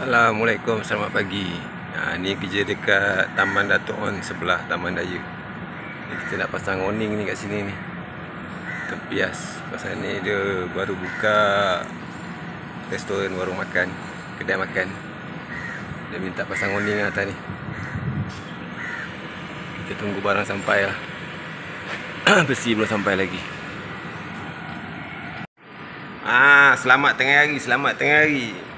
Assalamualaikum, selamat pagi. Ha, ni kerja dekat Taman Datuk On sebelah Taman Daya. Ni kita nak pasang awning ni kat sini ni. Tempias. Pasal ni dia baru buka restoran warung makan, kedai makan. Dia minta pasang awning atas ni. Kita tunggu barang sampai lah. Besi belum sampai lagi. Ah, selamat tengah hari, selamat tengah hari.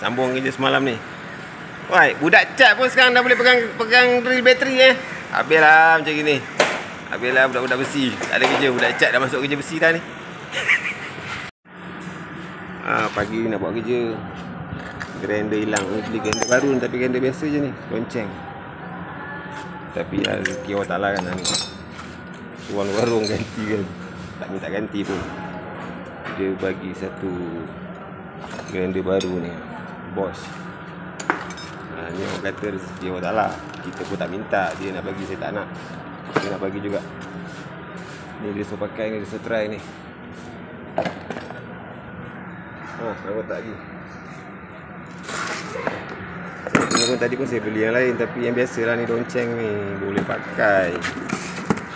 Sambung kerja semalam ni. Woi, budak cat pun sekarang dah boleh pegang pegang drill bateri eh. Habislah macam gini. Habislah budak-budak besi. Tak ada kerja budak cat dah masuk kerja besi dah ni. ah, pagi nak buat kerja. Grinder hilang. Ni beli grinder baru tapi grinder biasa je ni. Lonceng. Tapi ya, rezeki Allah Ta'ala kan ni. Tuan warung ganti kan. Tak minta ganti pun. Dia bagi satu grinder baru ni bos. Ha, ni orang kata rezeki Allah Ta'ala kita pun tak minta. Dia nak bagi saya tak nak. Dia nak bagi juga. Ni dia suruh pakai ni dia suruh try ni. Ha, aku tak lagi. Pun tadi pun saya beli yang lain tapi yang biasa lah ni donceng ni boleh pakai.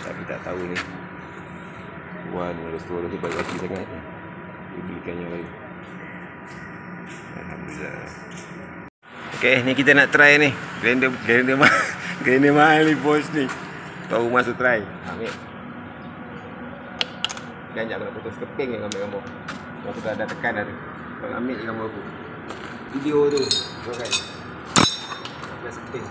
Tapi tak tahu ni. Tuan restoran tu baik hati sangat. Dia belikan yang lain Alhamdulillah. Okey, ni kita nak try ni. Grinder grinder mahal. grinder mahal ni bos ni. Tahu masuk try. Ambil. Dan jangan nak putus keping yang ambil gambar. Aku dah ada tekan dah. Kau ambil je gambar aku. Video tu. Okey. Sampai keping.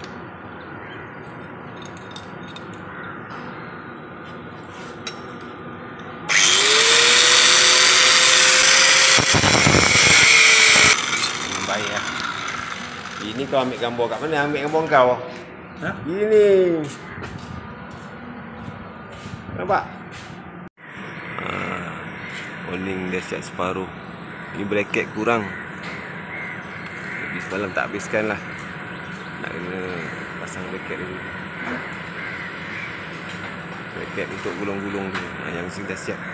Baik lah. Ini kau ambil gambar kat mana? Ambil gambar kau. Ha? Ini. Nampak? Ah, Oning dah siap separuh. Ini bracket kurang. Tapi semalam tak habiskan lah. Nak kena pasang bracket dulu. Bracket untuk gulung-gulung tu. Ah, yang sini dah siap.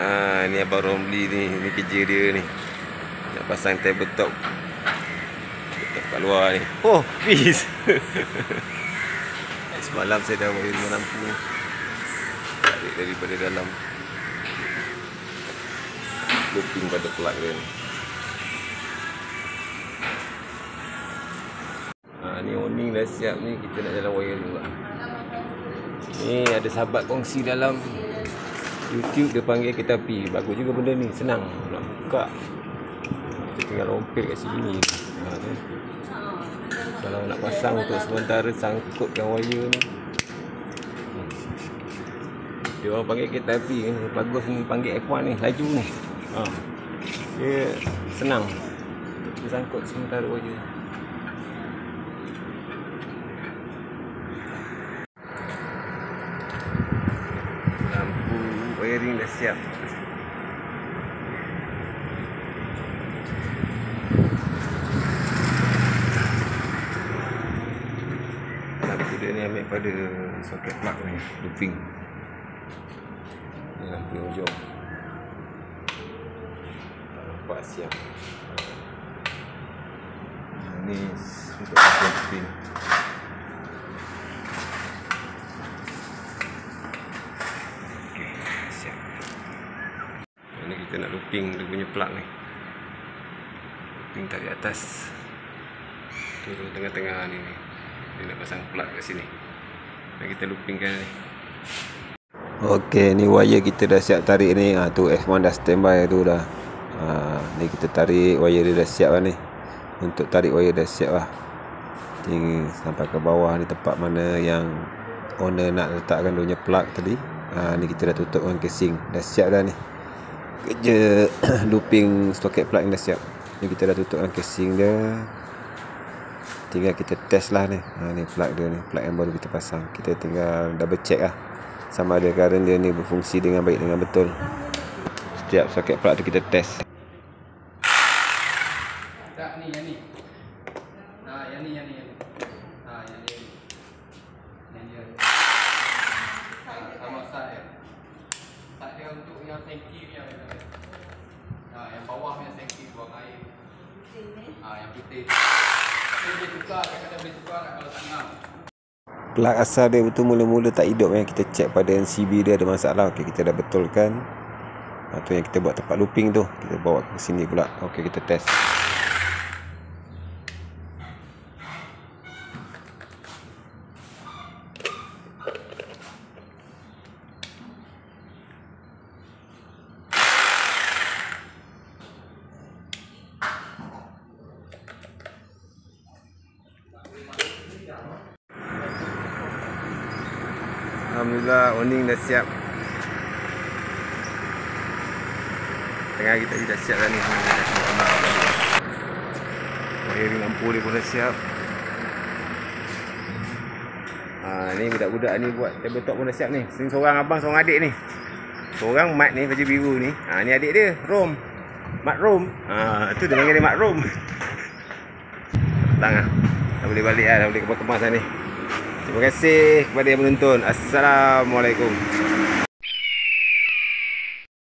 Ha, ni Abang Romli ni, ni kerja dia ni. Nak pasang tabletop. Tabletop kat luar ni. Oh, peace. Semalam saya dah wire rumah lampu ni. Tarik daripada dalam. Looping pada plug dia ni. Ha, ni owning dah siap ni. Kita nak jalan wire juga. Ni ada sahabat kongsi dalam YouTube dia panggil kita api. Bagus juga benda ni. Senang nak buka. Kita tinggal rompet kat sini. Ha, tu. Kalau nak pasang untuk sementara sangkutkan wire ni. Dia orang panggil kereta api. Bagus ni panggil F1 ni. Laju ni. Ha. Dia senang. Dia sangkut sementara wire. Wiring dah siap lampu dia ni ambil pada soket plug ni looping ni lampu yang hujung tak nampak siap ni untuk looping Ni kita nak looping dia punya plug ni. Looping dari atas. Turun tengah-tengah ni Dia nak pasang plug kat sini. Dan kita loopingkan ni. Ok ni wire kita dah siap tarik ni. Ha, tu F1 dah standby tu dah. Ha, Ni kita tarik wire dia dah siap lah ni. Untuk tarik wire dah siap lah. Tinggi sampai ke bawah ni tempat mana yang Owner nak letakkan dia punya plug tadi. Ha, Ni kita dah tutup dengan casing. Dah siap dah ni kerja looping socket plug yang dah siap. Ni kita dah tutup dengan casing dia. Tinggal kita test lah ni. Ha, ni plug dia ni. Plug yang baru kita pasang. Kita tinggal double check lah. Sama ada current dia ni berfungsi dengan baik dengan betul. Setiap socket plug tu kita test tak ni yang ni ha yang ni yang ni yang ni ha yang ni yang ni yang ni ha, sama side dia side dia untuk yang sengki punya ha yang bawah punya sengki buang air. Sini. Ah. Plug asal dia betul mula-mula tak hidup yang kita check pada NCB dia ada masalah. Okey, kita dah betulkan. Ha, tu yang kita buat tempat looping tu. Kita bawa ke sini pula. Okey, kita test. Alhamdulillah owning dah siap. Tengah kita dah siap dah ni. Wiring lampu dia pun dah siap. Ha, ni budak-budak ni buat tabletop pun dah siap ni. Sini seorang abang, seorang adik ni. Seorang Mat ni baju biru ni. Ha, ni adik dia, Rom. Mat Rom. Ha, tu dia panggil dia Mat Rom. Datang ah. Dah boleh balik ah, dah boleh kemas-kemas dah ni. Terima kasih kepada yang menonton. Assalamualaikum.